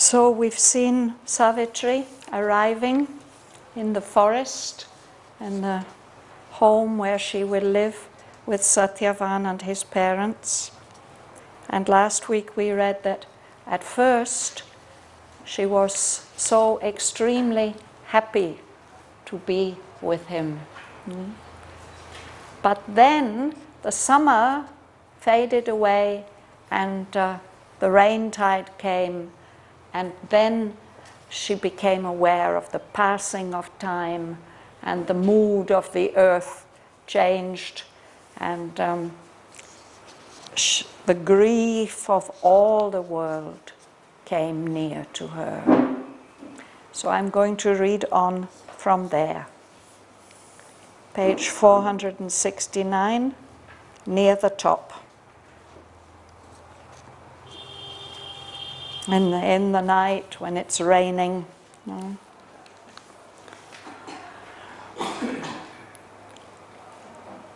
So we've seen Savitri arriving in the forest and the home where she will live with Satyavan and his parents. And last week we read that at first she was so extremely happy to be with him. But then the summer faded away and uh, the rain tide came, and then she became aware of the passing of time and the mood of the earth changed, and um, the grief of all the world came near to her. So I'm going to read on from there. Page 469, near the top. In the, in the night when it's raining. mm.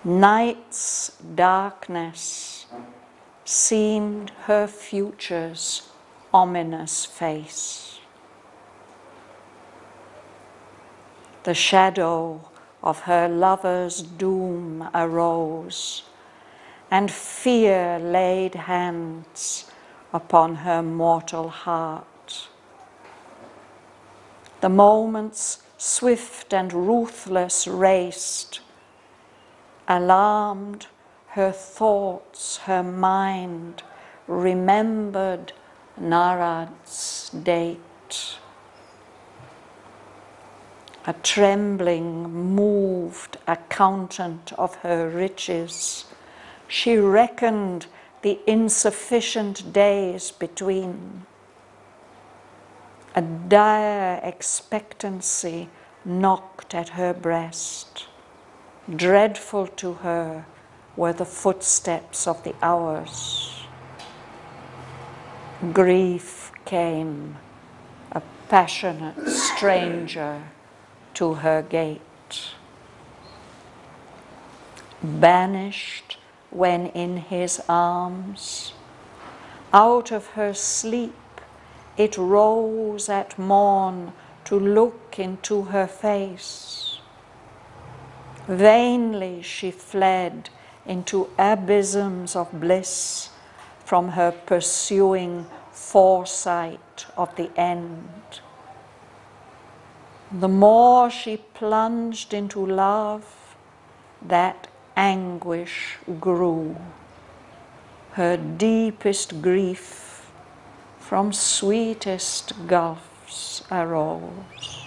Night's darkness seemed her future's ominous face. The shadow of her lover's doom arose, and fear laid hands upon her mortal heart. The moments, swift and ruthless, raced. Alarmed, her thoughts, her mind remembered Narad's date. A trembling, moved accountant of her riches, she reckoned the insufficient days between. A dire expectancy knocked at her breast. Dreadful to her were the footsteps of the hours. Grief came, a passionate stranger to her gate. Banished when in his arms, out of her sleep it rose at morn to look into her face. Vainly she fled into abysms of bliss from her pursuing foresight of the end. The more she plunged into love, that anguish grew. Her deepest grief from sweetest gulfs arose.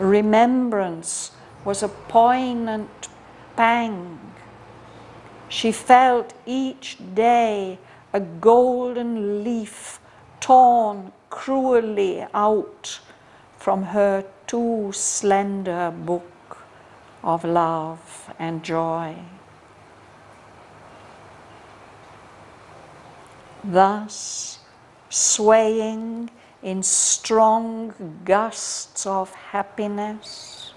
Remembrance was a poignant pang. She felt each day a golden leaf torn cruelly out from her too slender book of love and joy. Thus, swaying in strong gusts of happiness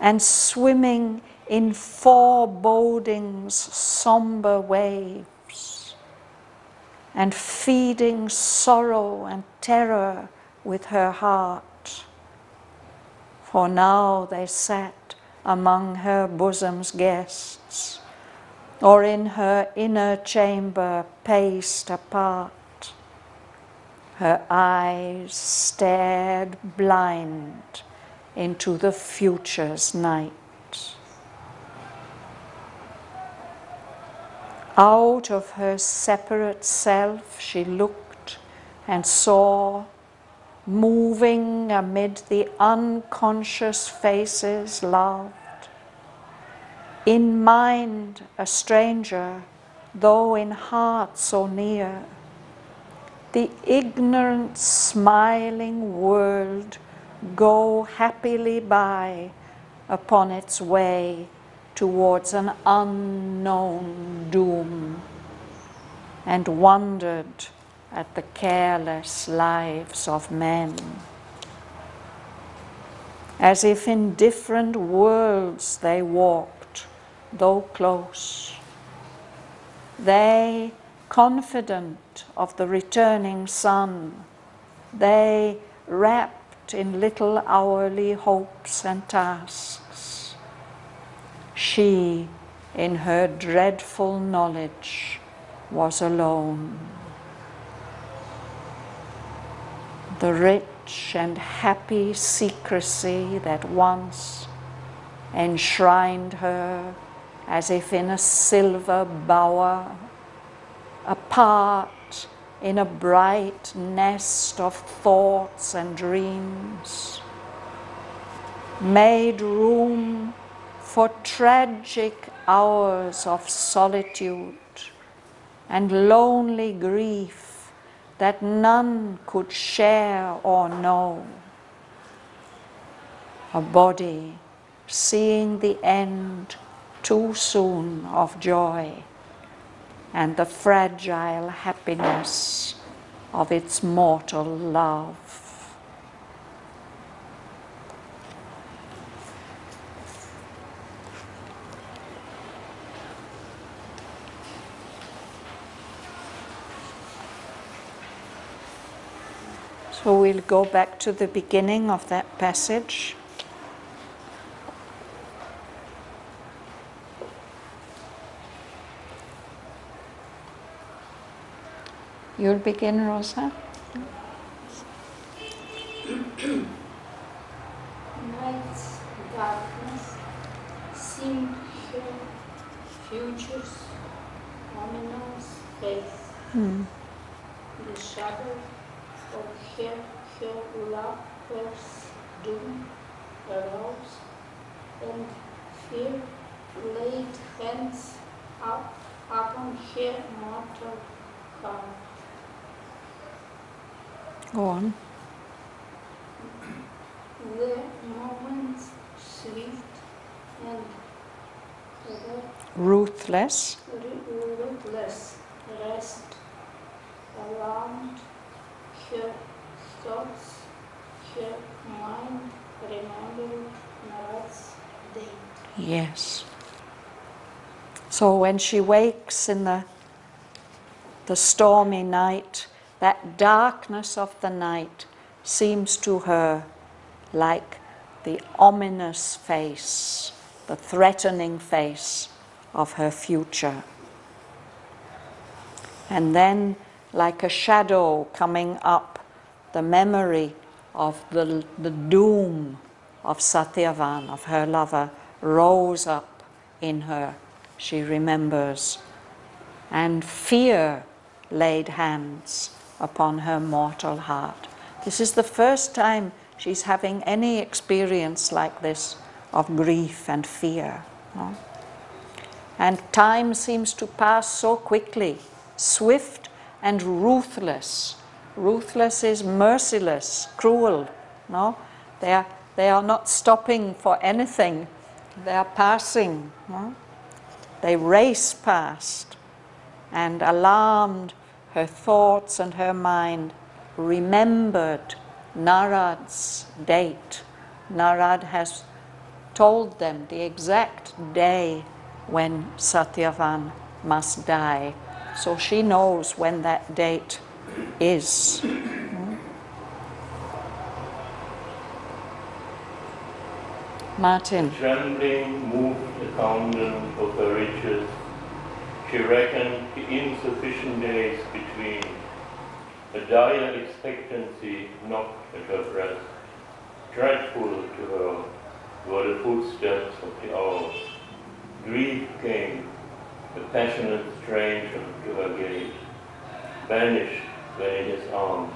and swimming in foreboding's somber waves and feeding sorrow and terror with her heart. For now they sat among her bosom's guests, or in her inner chamber paced apart. Her eyes stared blind into the future's night. Out of her separate self she looked and saw, moving amid the unconscious faces loved. In mind a stranger, though in heart so near, the ignorant, smiling world go happily by upon its way towards an unknown doom and wondered at the careless lives of men. As if in different worlds they walked, though close. They confident of the returning sun, they wrapped in little hourly hopes and tasks. She, in her dreadful knowledge, was alone. The rich and happy secrecy that once enshrined her as if in a silver bower, apart in a bright nest of thoughts and dreams, made room for tragic hours of solitude and lonely grief that none could share or know. A body seeing the end too soon of joy and the fragile happiness of its mortal love. So we'll go back to the beginning of that passage. You'll begin, Rosa. Night's darkness seemed her future's ominous face. Hmm. The shadow of her, her lover's doom arose, and fear laid hands up upon her mortal heart. Go on. The moments swift and Ruthless. ruthless rest around her thoughts, her mind remembered Narad's date. Yes. So when she wakes in the, the stormy night, that darkness of the night seems to her like the ominous face, the threatening face of her future. And then, like a shadow coming up, the memory of the, the doom of Satyavan, of her lover, rose up in her. She remembers. And fear laid hands upon her mortal heart. This is the first time she's having any experience like this of grief and fear. no? And time seems to pass so quickly, swift and ruthless. Ruthless is merciless, cruel. No, they are they are not stopping for anything. They are passing. no? They race past, and alarmed, her thoughts and her mind remembered Narad's date. Narad has told them the exact day when Satyavan must die. So she knows when that date is. Martin. Trembling moved the countenance of her riches. She reckoned the insufficient days between. A dire expectancy knocked at her breast. Dreadful to her were the footsteps of the hours. Grief came, a passionate stranger to her gaze. Vanished when in his arms.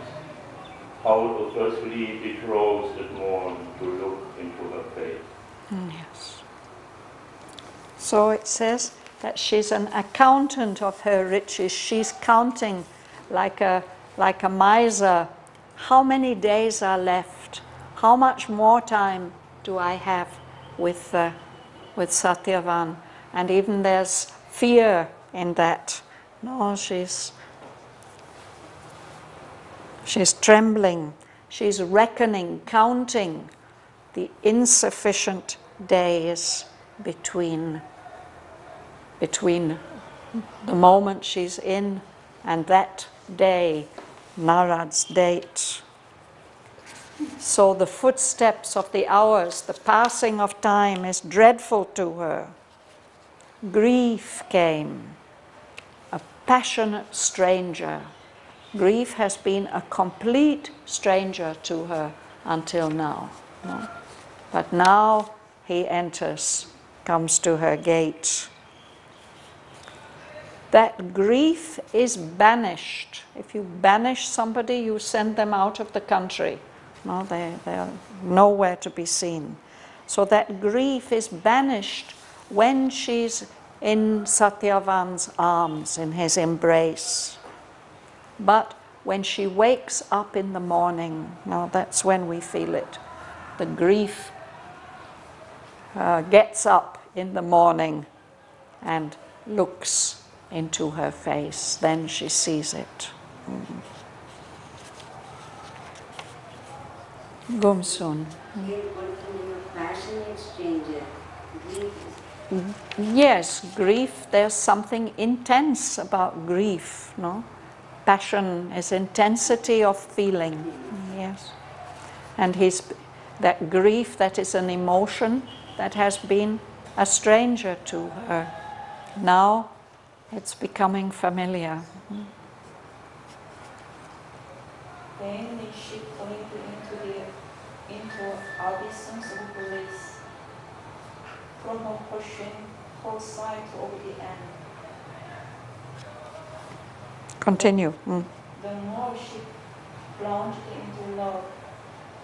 How of her sleep it rose at morn to look into her face. Mm, Yes. So it says that she's an accountant of her riches. She's counting like a, like a miser. How many days are left? How much more time do I have with, uh, with Satyavan? And even there's fear in that. No, she's, she's trembling. She's reckoning, counting the insufficient days between between the moment she's in and that day, Narad's date. So the footsteps of the hours, the passing of time is dreadful to her. Grief came, a passionate stranger. Grief has been a complete stranger to her until now. no? But now he enters, comes to her gate. That grief is banished. If you banish somebody, you send them out of the country. No, they, they are nowhere to be seen. So that grief is banished when she's in Satyavan's arms, in his embrace. But when she wakes up in the morning, now that's when we feel it. The grief uh, gets up in the morning and looks into her face. Then she sees it. Mm. Gumsun. Stranger. Grief is Yes, grief, there's something intense about grief, no? Passion is intensity of feeling, yes. And his, that grief, that is an emotion that has been a stranger to her. Now it's becoming familiar. Then the ship went into the into. From pushing whole the end. Continue. Mm. The more she plunged into love,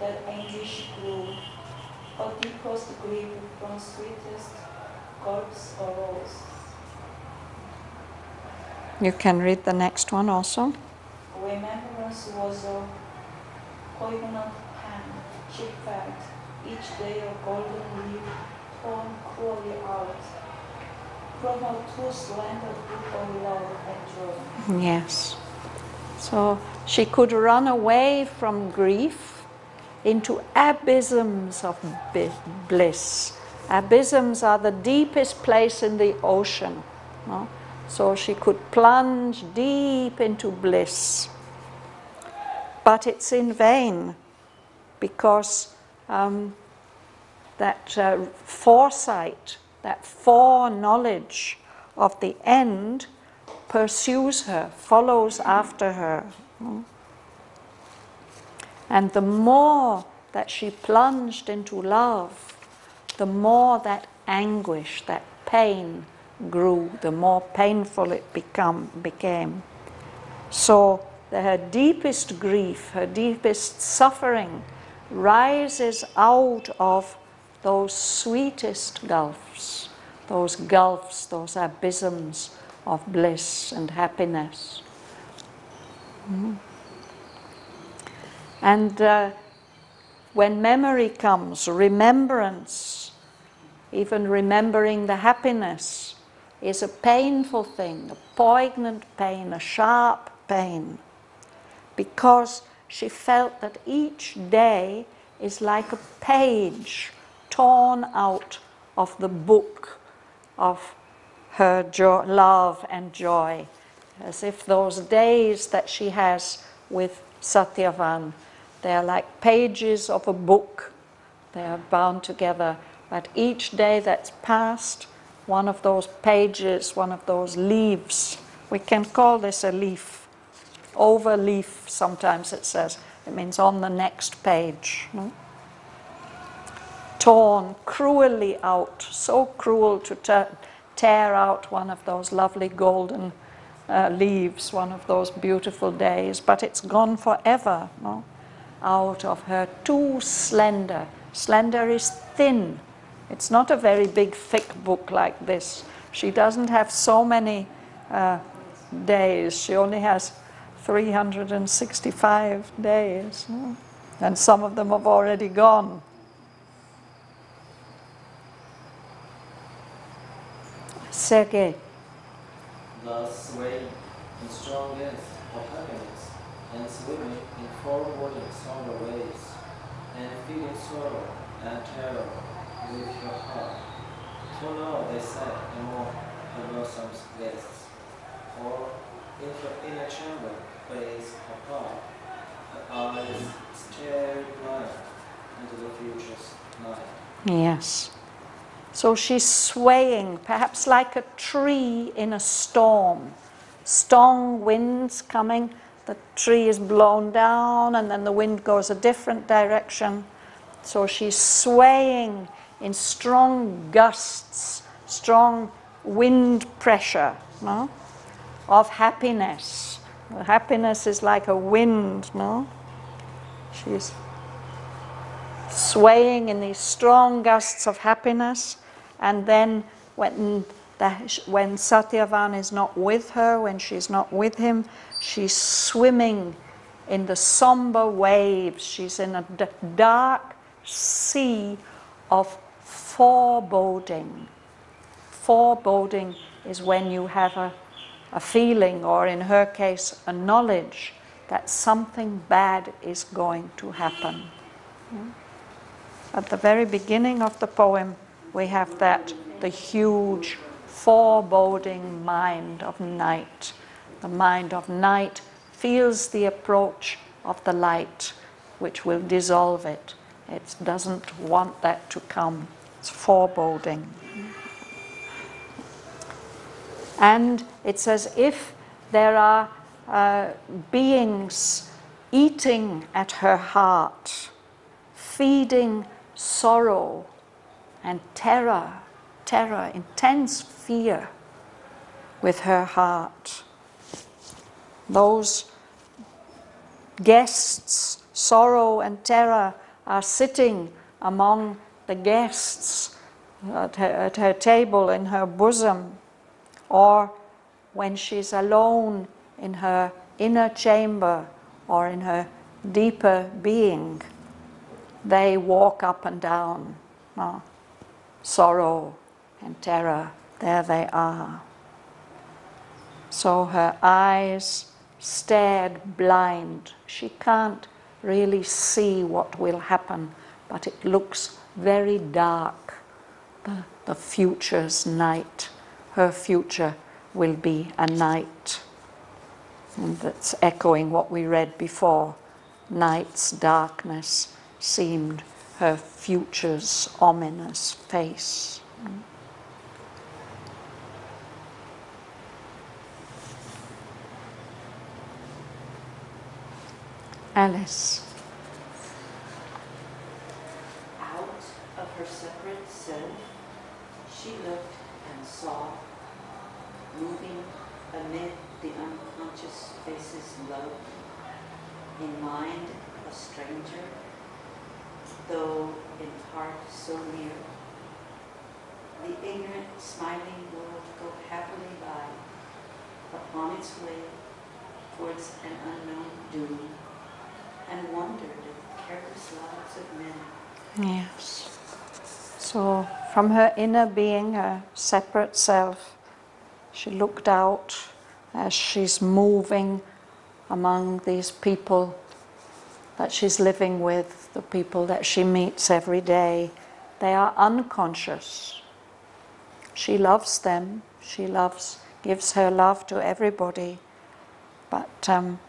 that anguish grew. Deepest grief from sweetest arose. You can read the next one also. Remembrance was a poignant she felt, each day a golden leaf torn cruelly out joy. Yes. So she could run away from grief into abysms of bliss. Abysms are the deepest place in the ocean. no? So she could plunge deep into bliss. But it's in vain because um, that uh, foresight, that foreknowledge of the end pursues her, follows after her. And the more that she plunged into love, the more that anguish, that pain grew, the more painful it become, became. So her deepest grief, her deepest suffering rises out of those sweetest gulfs, those gulfs, those abysms of bliss and happiness. Mhm. And uh, when memory comes, remembrance, even remembering the happiness, is a painful thing, a poignant pain, a sharp pain, because she felt that each day is like a page torn out of the book of her love and joy, as if those days that she has with Satyavan, they are like pages of a book. They are bound together, but each day that's passed, one of those pages, one of those leaves, we can call this a leaf, over leaf, sometimes it says. It means on the next page. no? Torn cruelly out, so cruel to tear out one of those lovely golden uh, leaves, one of those beautiful days, but it's gone forever, no? out of her too slender. Slender is thin. It's not a very big, thick book like this. She doesn't have so many uh, days. She only has 365 days, no? and some of them have already gone. Sergei. Thus swaying in strong winds of happiness, and swimming in forwarding solar waves, and feeling sorrow and terror with your heart. To know they sat among her bosoms guests, or In her inner chamber, face apart, her eyes stare blind into the future's night. Yes. So she's swaying, perhaps like a tree in a storm. Strong winds coming, the tree is blown down, and then the wind goes a different direction. So she's swaying in strong gusts, strong wind pressure, no? Of happiness. Happiness is like a wind, no? She's swaying in these strong gusts of happiness, and then when, the, when Satyavan is not with her, when she's not with him, she's swimming in the somber waves. She's in a dark sea of foreboding. Foreboding is when you have a, a feeling, or in her case, a knowledge that something bad is going to happen. At the very beginning of the poem, we have that the huge foreboding mind of night. The mind of night feels the approach of the light, which will dissolve it. It doesn't want that to come. It's foreboding. And it's as if there are uh, beings eating at her heart, feeding sorrow and terror, terror, intense fear with her heart. Those guests, sorrow and terror, are sitting among the guests at her, at her table in her bosom, or when she's alone in her inner chamber or in her deeper being, they walk up and down. Uh, sorrow and terror, there they are. So her eyes stared blind. She can't really see what will happen, but it looks very dark. The, the future's night. Her future will be a night. And that's echoing what we read before. Night's darkness seemed her future's ominous face. Alice. Out of her separate self, she looked and saw, moving amid the unconscious faces low, in mind a stranger, though in heart so near. The ignorant, smiling world go happily by, upon its way towards an unknown doom, and wondered at the careless lives of men. Yes. So, from her inner being, her separate self, she looked out as she's moving among these people that she's living with, the people that she meets every day. They are unconscious. She loves them. She loves, gives her love to everybody, but um,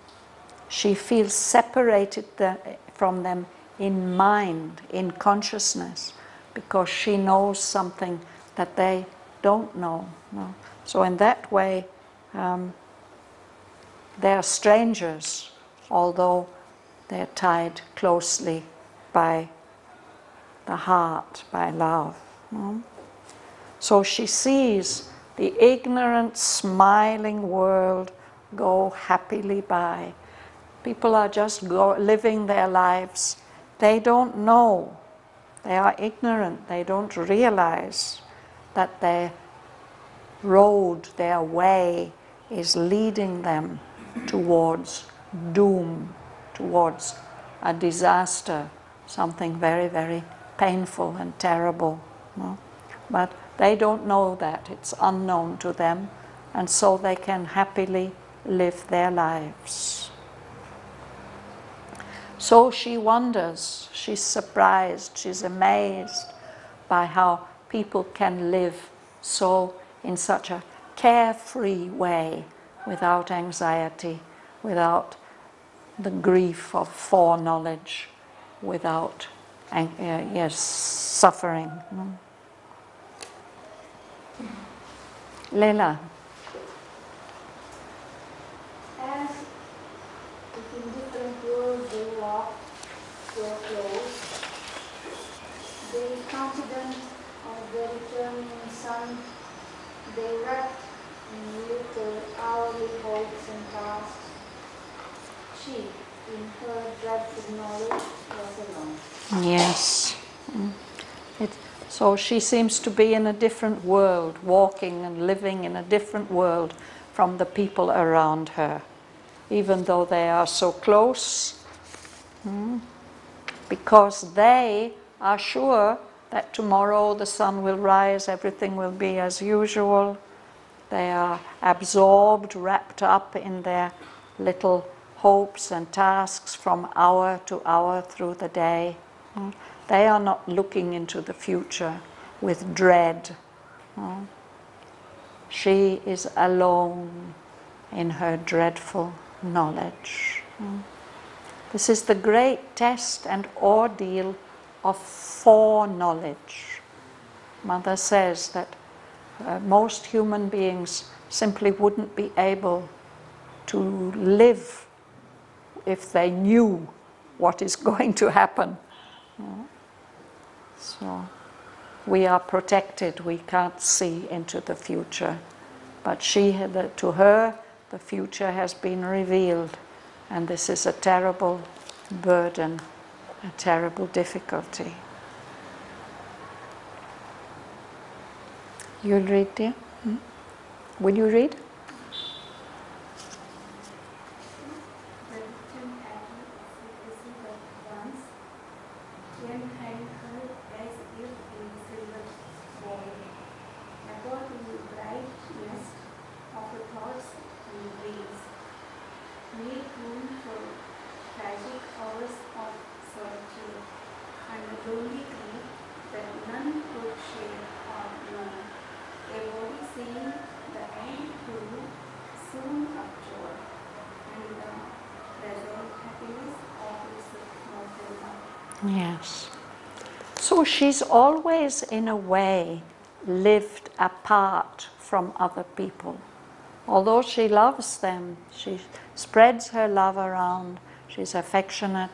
she feels separated the, from them in mind, in consciousness, because she knows something that they don't know. No? So, in that way, um, they are strangers, although they're tied closely by the heart, by love. no? So she sees the ignorant, smiling world go happily by. People are just go, living their lives. They don't know. They are ignorant. They don't realize that their road, their way, is leading them towards doom, towards a disaster, something very, very painful and terrible. But they don't know that, it's unknown to them, and so they can happily live their lives. So she wonders, she's surprised, she's amazed by how people can live so in such a carefree way, without anxiety, without the grief of foreknowledge, without uh, yes, suffering. Mm. Leila. As in different worlds they walk so close, they confident of the returning sun, they wrapped in little hourly hopes and tasks. She, in her dreadful knowledge, was alone. Yes. Mm. It, so she seems to be in a different world, walking and living in a different world from the people around her, even though they are so close, mm, because they are sure that tomorrow the sun will rise, everything will be as usual. They are absorbed, wrapped up in their little hopes and tasks from hour to hour through the day. Mm. They are not looking into the future with dread. Mm. She is alone in her dreadful knowledge. Mm. This is the great test and ordeal of foreknowledge. Mother says that uh, most human beings simply wouldn't be able to live if they knew what is going to happen. So we are protected, we can't see into the future. But she, to her, the future has been revealed, and this is a terrible burden, a terrible difficulty. You'll read, dear? Hmm? Will you read? Yes. She's always, in a way, lived apart from other people. Although she loves them, she spreads her love around, she's affectionate,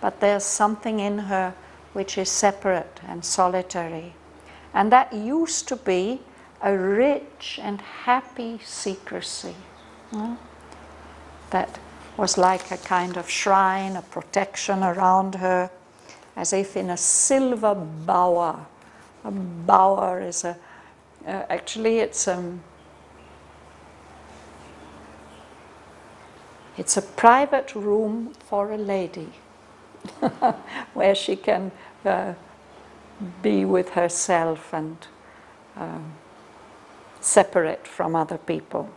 but there's something in her which is separate and solitary. And that used to be a rich and happy secrecy. Hmm? That was like a kind of shrine, a protection around her as if in a silver bower. A bower is a, uh, actually it's um, it's a private room for a lady where she can uh, be with herself and uh, separate from other people.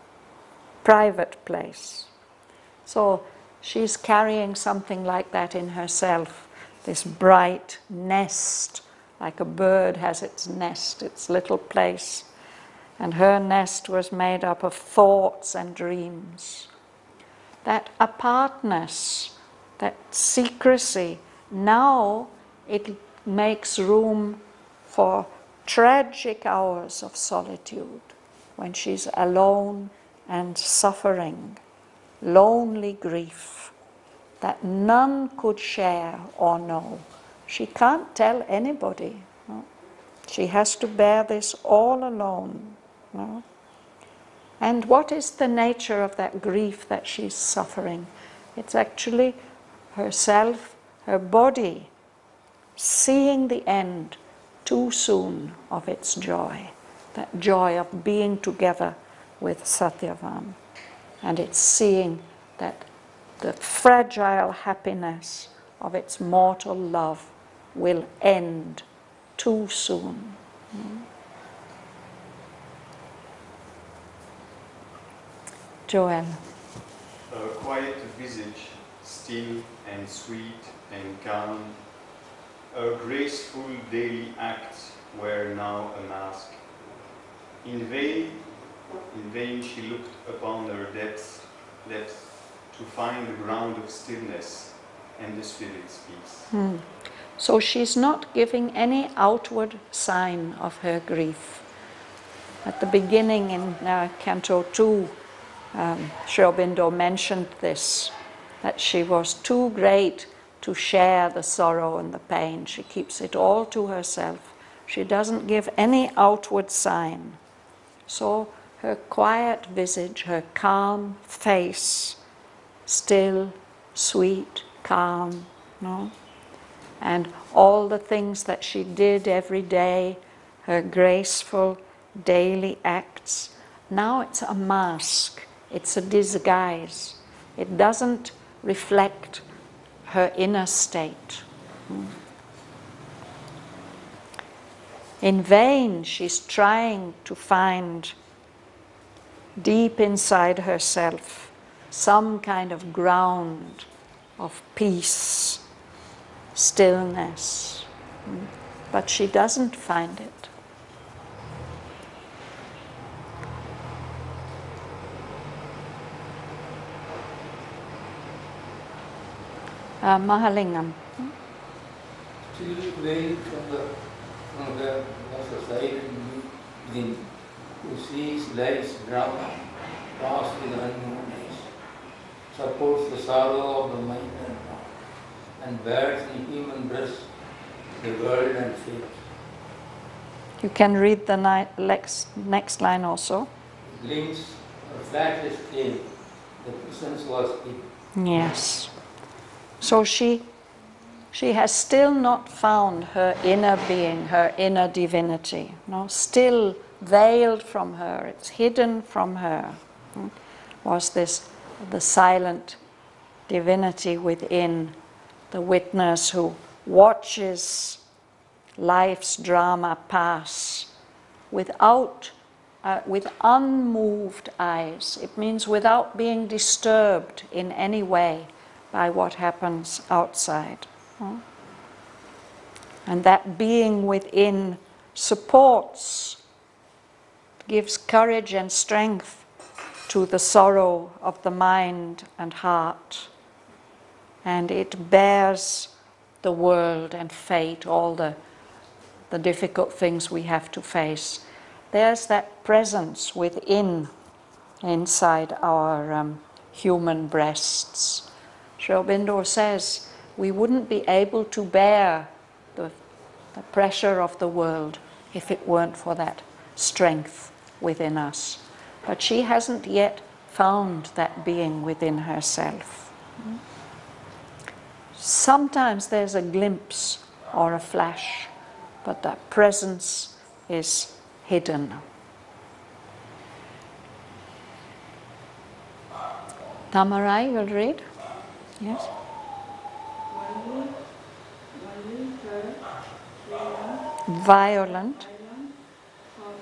Private place. So she's carrying something like that in herself this bright nest, like a bird has its nest, its little place. And her nest was made up of thoughts and dreams. That apartness, that secrecy, now it makes room for tragic hours of solitude when she's alone and suffering, lonely grief that none could share or know. She can't tell anybody. No? She has to bear this all alone. No? And what is the nature of that grief that she's suffering? It's actually herself, her body, seeing the end too soon of its joy, that joy of being together with Satyavan. And it's seeing that the fragile happiness of its mortal love will end too soon. Mm. Joel. A quiet visage, still and sweet and calm, a graceful daily act wear now a mask. In vain In vain she looked upon her depths, depths to find the ground of stillness and the spirit's peace. Hmm. So she's not giving any outward sign of her grief. At the beginning in uh, Canto 2, um, mentioned this that she was too great to share the sorrow and the pain. She keeps it all to herself. She doesn't give any outward sign. So her quiet visage, her calm face, still, sweet, calm, no? And all the things that she did every day, her graceful daily acts, now it's a mask, it's a disguise. It doesn't reflect her inner state. In vain, she's trying to find deep inside herself some kind of ground of peace, stillness, but she doesn't find it. Uh, Mahalingam. From the from the pass with unknown supports the sorrow of the mind and heart, and bears in human breast the world and fate. You can read the next, next line also. Glimpse or flashes came, the presence was hid. Yes. So she, she has still not found her inner being, her inner divinity. No, still veiled from her. It's hidden from her. Hmm? Was this the silent divinity within the witness who watches life's drama pass without uh, with unmoved eyes. It means without being disturbed in any way by what happens outside. Hmm? And that being within supports, gives courage and strength to the sorrow of the mind and heart. And it bears the world and fate, all the, the difficult things we have to face. There's that presence within, inside our um, human breasts. Aurobindo says we wouldn't be able to bear the, the pressure of the world if it weren't for that strength within us. But she hasn't yet found that being within herself. Sometimes there's a glimpse or a flash, but that presence is hidden. Tamarai, you'll read? Yes? Violent, violent or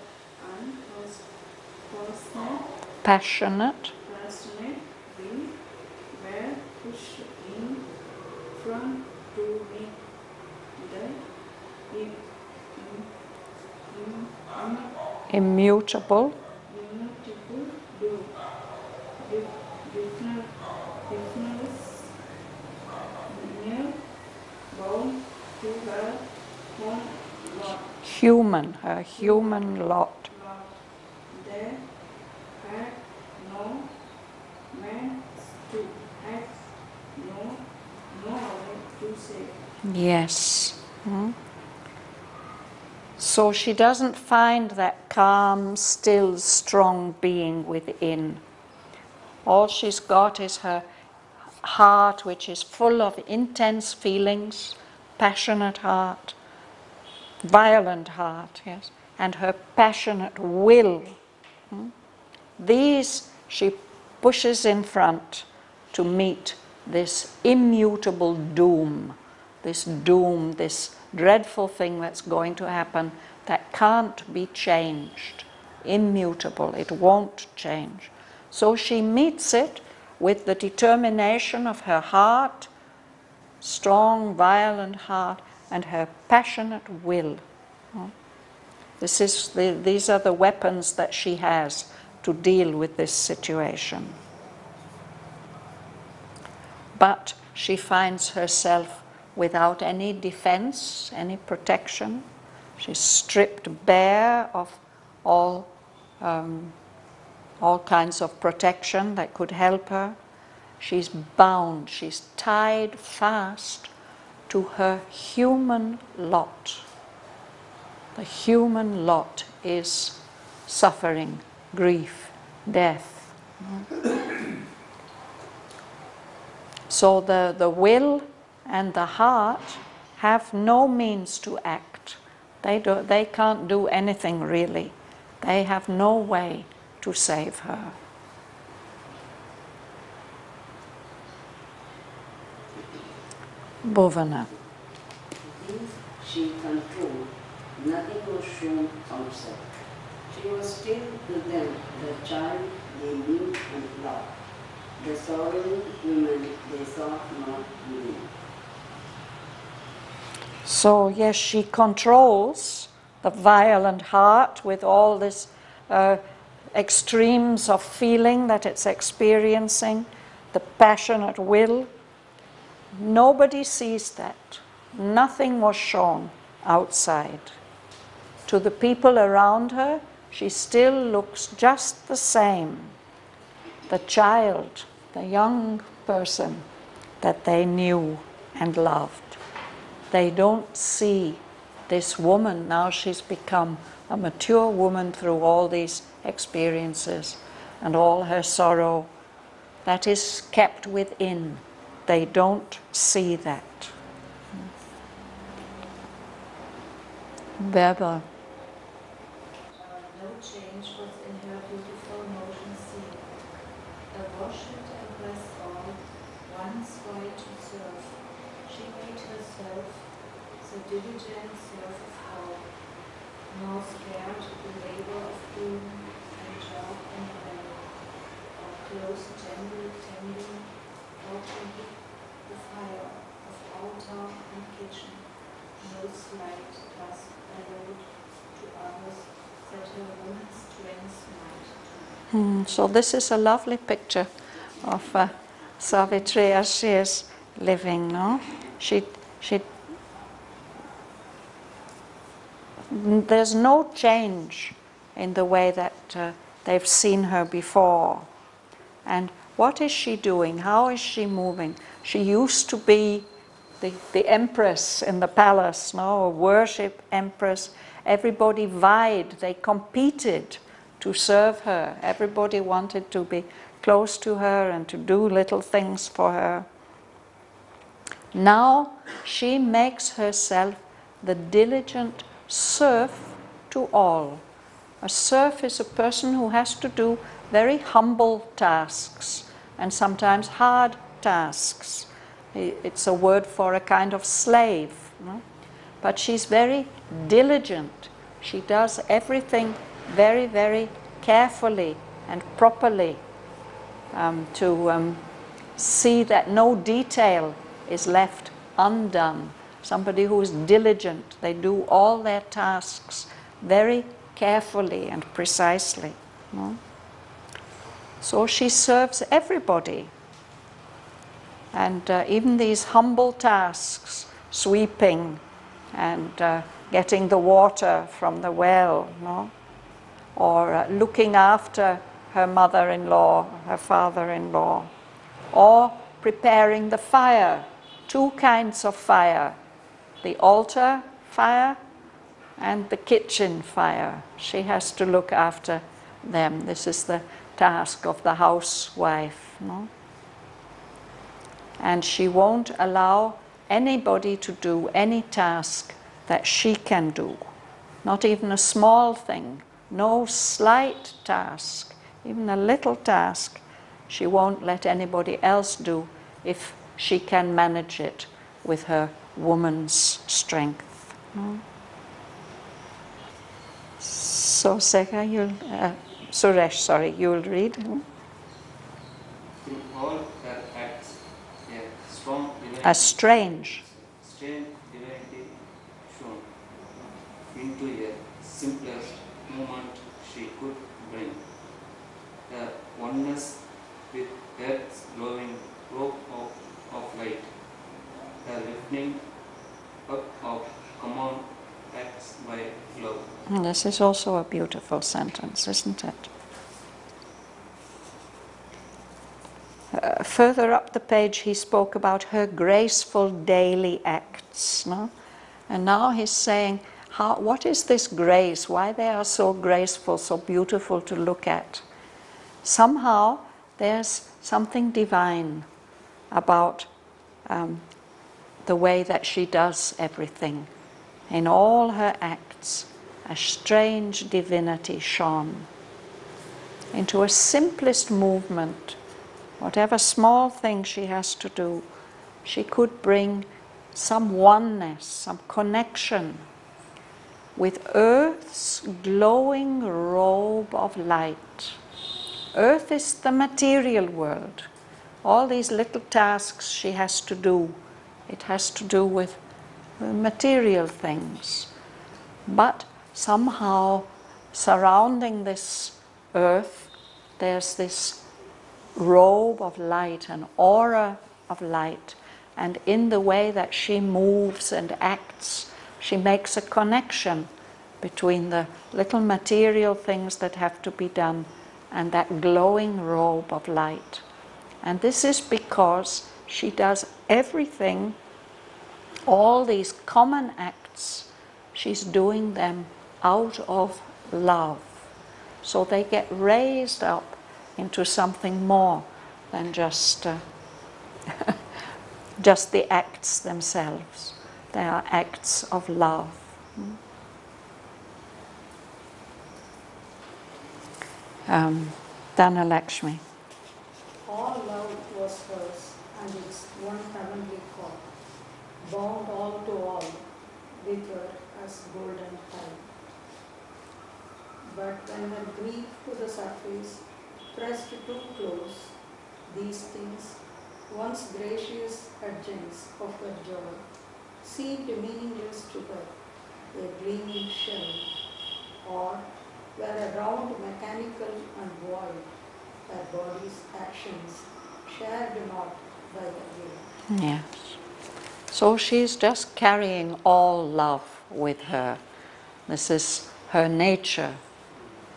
unfortunate, passionate, immutable, immutable do. Dif- different, difference near bound to her own lot. human, her human lot. Lord, there had no man to have no no other to save. Yes. Hmm? So she doesn't find that calm, still, strong being within. All she's got is her heart, which is full of intense feelings, passionate heart, violent heart, yes, and her passionate will. Hmm? These she pushes in front to meet this immutable doom, this doom, this dreadful thing that's going to happen that can't be changed, immutable, it won't change. So she meets it with the determination of her heart, strong, violent heart, and her passionate will. Hmm? This is the, these are the weapons that she has to deal with this situation. But she finds herself without any defense, any protection. She's stripped bare of all, um, all kinds of protection that could help her. She's bound, she's tied fast to her human lot. The human lot is suffering, grief, death. So the, the will and the heart have no means to act. They, do, they can't do anything really. They have no way to save her. Things she controlled, nothing was shown outside. She was still to them the child they knew and loved, the sorrowing woman they sought not living. So, yes, she controls the violent heart with all this uh, extremes of feeling that it's experiencing, the passionate will. Nobody sees that. Nothing was shown outside. To the people around her, she still looks just the same. The child, the young person that they knew and loved. They don't see this woman. Now she's become a mature woman through all these experiences and all her sorrow that is kept within. They don't see that. Weber. No change was in her beautiful motion seen. A worshipped empress all, once white to serve. She made herself the diligent serf of all, nor spared the labor of doom and job and well, close gentle tending, the fire of altar and kitchen. No slight to others that her woman's strength might. Hmm, so this is a lovely picture of uh, Savitri as she is living. No, she she. There's no change in the way that uh, they've seen her before. And what is she doing? How is she moving? She used to be the, the empress in the palace, no, a worship empress. Everybody vied, they competed to serve her. Everybody wanted to be close to her and to do little things for her. Now she makes herself the diligent serf to all. A serf is a person who has to do very humble tasks and sometimes hard tasks. It's a word for a kind of slave. no? But she's very diligent. She does everything very, very carefully and properly um, to um, see that no detail is left undone. Somebody who is diligent, they do all their tasks very carefully and precisely. no? So she serves everybody. And uh, even these humble tasks, sweeping and uh, getting the water from the well, no? or uh, looking after her mother in law, her father in law, or preparing the fire, two kinds of fire the altar fire and the kitchen fire. She has to look after them. This is the task of the housewife. No? And she won't allow anybody to do any task that she can do, not even a small thing, no slight task, even a little task. She won't let anybody else do if she can manage it with her woman's strength. no? So, Sekha, you'll, uh, Suresh, sorry, you'll read. Through all her acts, a strong divinity, A strange. strange divinity shone into a simplest moment she could bring. The oneness with Earth's glowing robe of, of light. The lifting of common acts by love. And this is also a beautiful sentence, isn't it? Uh, further up the page, he spoke about her graceful daily acts. No? And now he's saying, how, what is this grace? Why they are so graceful, so beautiful to look at? Somehow there's something divine about um, the way that she does everything. In all her acts, a strange divinity shone. Into a simplest movement, whatever small thing she has to do, she could bring some oneness, some connection with Earth's glowing robe of light. Earth is the material world. All these little tasks she has to do, it has to do with uh, material things. But somehow surrounding this earth, there's this robe of light, an aura of light. And in the way that she moves and acts, she makes a connection between the little material things that have to be done and that glowing robe of light. And this is because she does everything, all these common acts, she's doing them out of love. So they get raised up into something more than just, uh, just the acts themselves. They are acts of love. Um, Dana Lakshmi. All love was hers, its one heavenly core, bound all to all, with her as golden tie. But when her grief to the surface pressed too close, these things, once gracious adjuncts of her joy, seemed meaningless to her, a gleaming shell, or were a round mechanical and void, her body's actions shared not. Yes. So she's just carrying all love with her. This is her nature,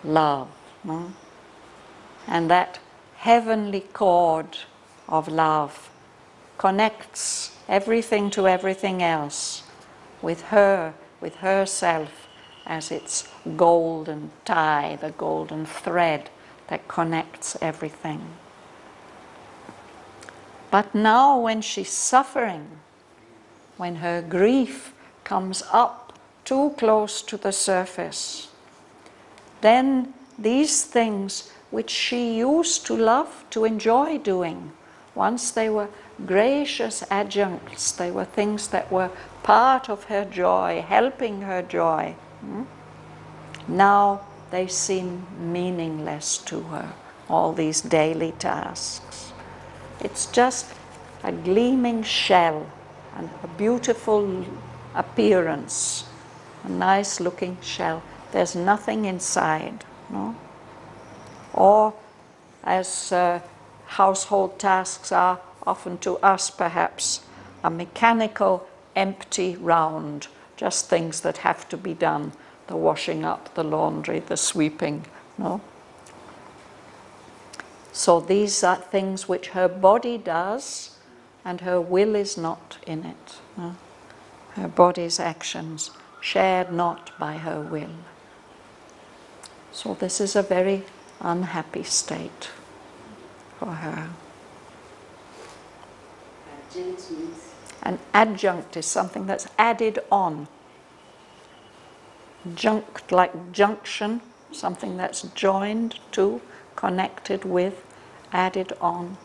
love. no? And that heavenly cord of love connects everything to everything else with her, with herself as its golden tie, the golden thread that connects everything. But now, when she's suffering, when her grief comes up too close to the surface, then these things which she used to love, to enjoy doing, once they were gracious adjuncts, they were things that were part of her joy, helping her joy. hmm? Now they seem meaningless to her, all these daily tasks. It's just a gleaming shell and a beautiful appearance, a nice looking shell. There's nothing inside, no? Or as uh, household tasks are often to us, perhaps, a mechanical, empty round, just things that have to be done the washing up, the laundry, the sweeping, no? So these are things which her body does, and her will is not in it. Her body's actions shared not by her will. So this is a very unhappy state for her. An adjunct is something that's added on. Junct, like junction, something that's joined to, connected with, added on.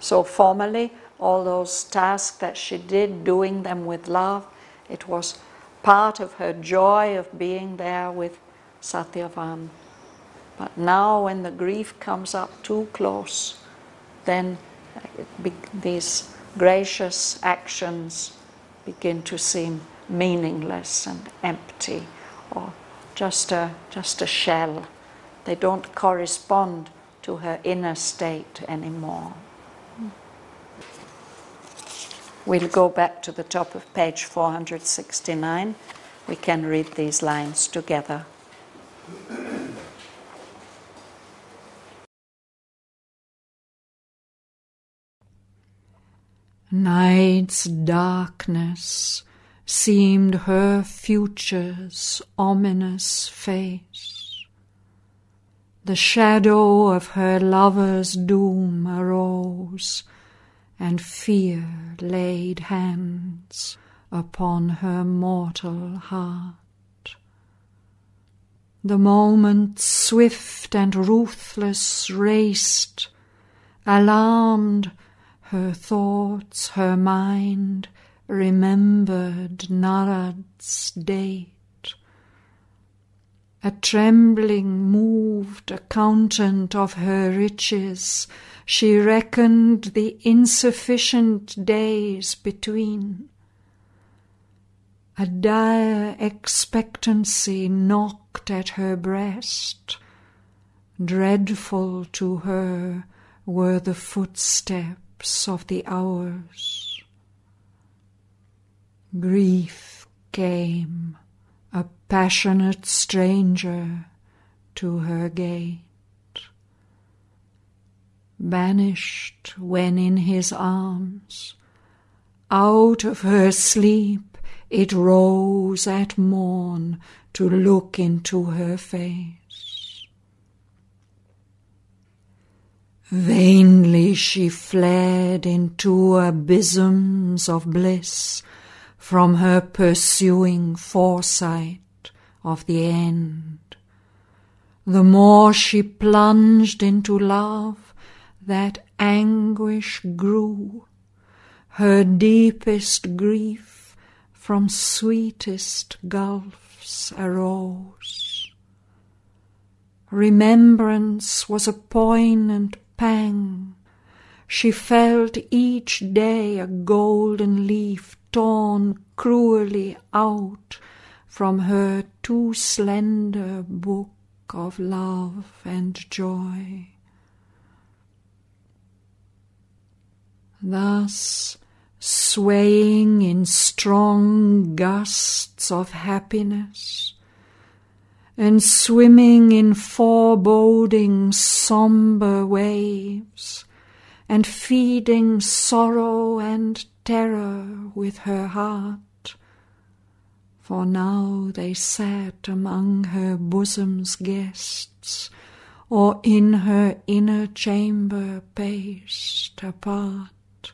So, formerly, all those tasks that she did, doing them with love, it was part of her joy of being there with Satyavan. But now, when the grief comes up too close, then these gracious actions begin to seem meaningless and empty, or just a, just a shell They don't correspond to her inner state anymore. We'll go back to the top of page 469. We can read these lines together. Night's darkness seemed her future's ominous face. The shadow of her lover's doom arose, and fear laid hands upon her mortal heart. The moments swift and ruthless raced, alarmed her thoughts, her mind remembered Narad's date. A trembling moved accountant of her riches, she reckoned the insufficient days between. A dire expectancy knocked at her breast. Dreadful to her were the footsteps of the hours. Grief came, a passionate stranger, to her gate. Banished when in his arms, out of her sleep it rose at morn to look into her face. Vainly she fled into abysms of bliss from her pursuing foresight of the end. The more she plunged into love, that anguish grew, her deepest grief from sweetest gulfs arose. Remembrance was a poignant pang. She felt each day a golden leaf torn cruelly out from her too slender book of love and joy. Thus, swaying in strong gusts of happiness, and swimming in foreboding sombre waves, and feeding sorrow and terror with her heart, for now they sat among her bosom's guests, or in her inner chamber paced apart.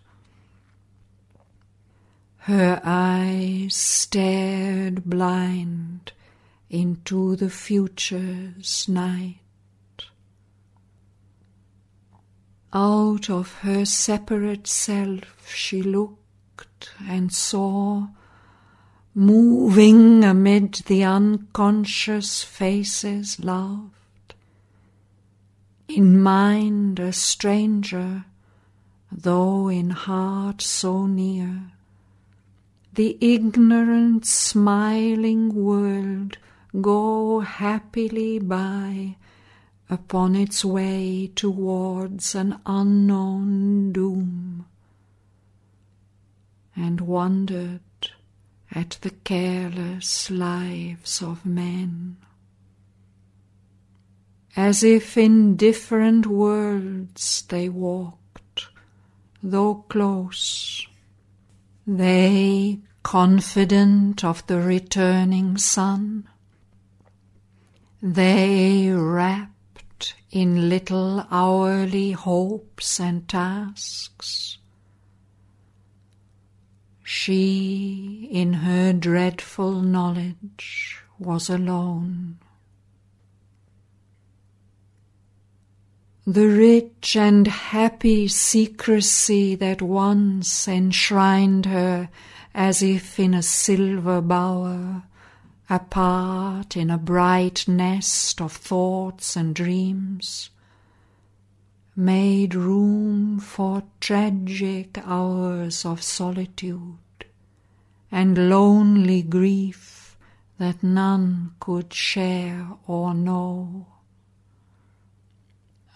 Her eyes stared blind into the future's night. Out of her separate self she looked and saw, moving amid the unconscious faces loved. In mind a stranger, though in heart so near, the ignorant smiling world go happily by upon its way towards an unknown doom, and wondered at the careless lives of men. As if in different worlds they walked, though close, they confident of the returning sun, they wrapped in little hourly hopes and tasks. She, in her dreadful knowledge, was alone. The rich and happy secrecy that once enshrined her as if in a silver bower, apart in a bright nest of thoughts and dreams, made room for tragic hours of solitude and lonely grief that none could share or know.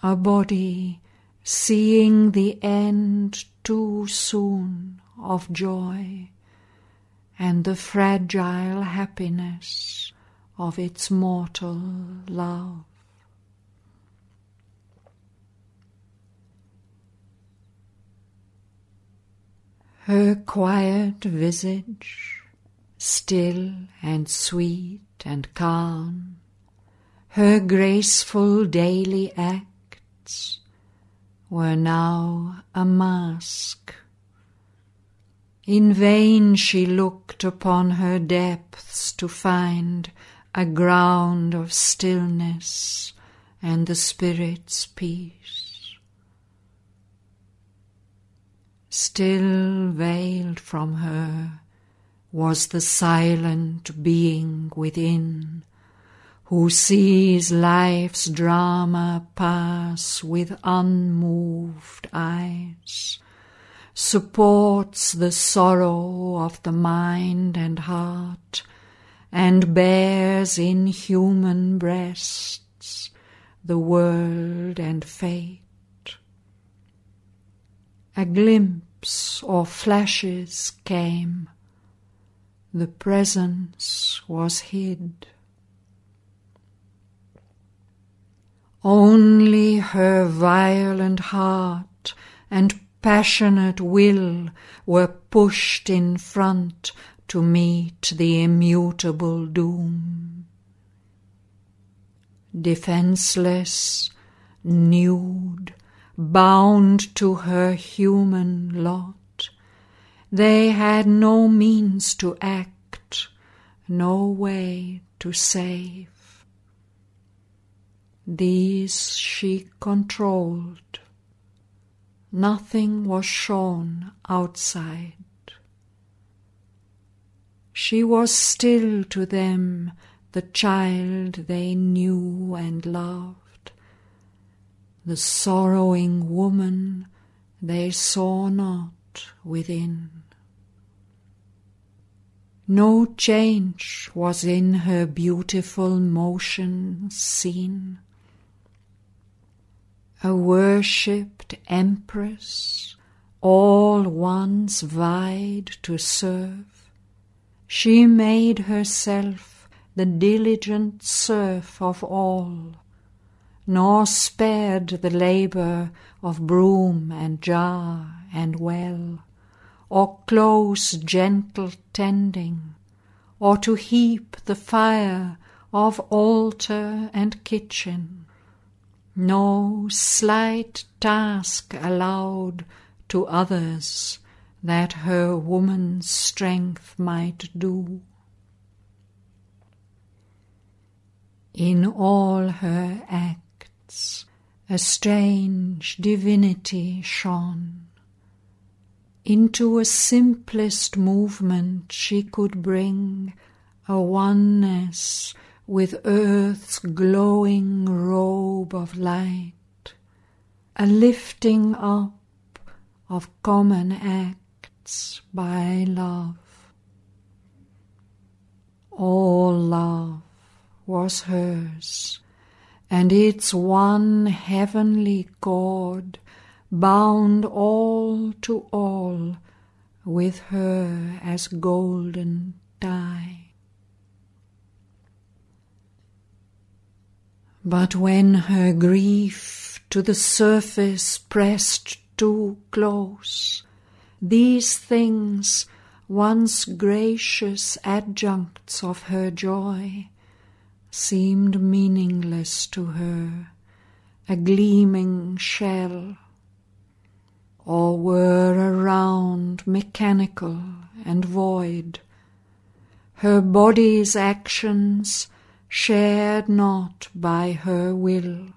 a body seeing the end too soon of joy and the fragile happiness of its mortal love. Her quiet visage, still and sweet and calm, her graceful daily acts were now a mask. In vain she looked upon her depths to find a ground of stillness and the spirit's peace. Still veiled from her was the silent being within, who sees life's drama pass with unmoved eyes, supports the sorrow of the mind and heart, and bears in human breasts the world and fate. A glimpse or flashes came, the presence was hid. Only her violent heart and passionate will were pushed in front to meet the immutable doom. Defenseless, nude, bound to her human lot, they had no means to act, no way to save. These she controlled. Nothing was shown outside. She was still to them the child they knew and loved, the sorrowing woman they saw not within. No change was in her beautiful motion seen. A worshipped empress, all ones vied to serve, she made herself the diligent serf of all, nor spared the labour of broom and jar and well, or close gentle tending, or to heap the fire of altar and kitchen no slight task allowed to others that her woman's strength might do. In all her acts a strange divinity shone. Into a simplest movement she could bring a oneness with earth's glowing robe of light, a lifting up of common acts by love. All love was hers, and its one heavenly cord bound all to all with her as golden tie. But when her grief to the surface pressed too close, these things, once gracious adjuncts of her joy, seemed meaningless to her, a gleaming shell, or were around mechanical and void. Her body's actions shared not by her will.